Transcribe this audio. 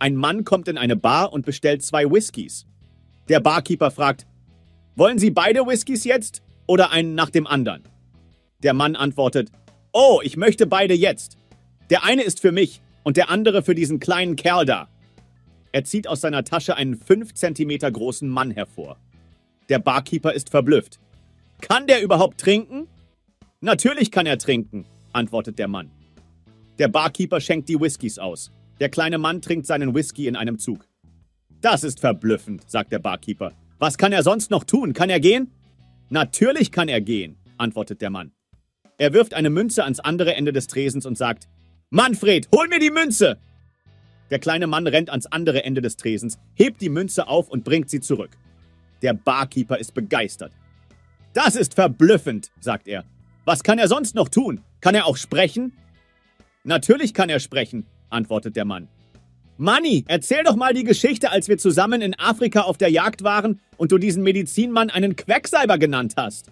Ein Mann kommt in eine Bar und bestellt zwei Whiskys. Der Barkeeper fragt, wollen Sie beide Whiskys jetzt oder einen nach dem anderen? Der Mann antwortet, oh, ich möchte beide jetzt. Der eine ist für mich und der andere für diesen kleinen Kerl da. Er zieht aus seiner Tasche einen 5 cm großen Mann hervor. Der Barkeeper ist verblüfft. Kann der überhaupt trinken? Natürlich kann er trinken, antwortet der Mann. Der Barkeeper schenkt die Whiskys aus. Der kleine Mann trinkt seinen Whisky in einem Zug. Das ist verblüffend, sagt der Barkeeper. Was kann er sonst noch tun? Kann er gehen? Natürlich kann er gehen, antwortet der Mann. Er wirft eine Münze ans andere Ende des Tresens und sagt, Manfred, hol mir die Münze! Der kleine Mann rennt ans andere Ende des Tresens, hebt die Münze auf und bringt sie zurück. Der Barkeeper ist begeistert. Das ist verblüffend, sagt er. Was kann er sonst noch tun? Kann er auch sprechen? Natürlich kann er sprechen, antwortet der Mann. Manni, erzähl doch mal die Geschichte, als wir zusammen in Afrika auf der Jagd waren und du diesen Medizinmann einen Quecksalber genannt hast.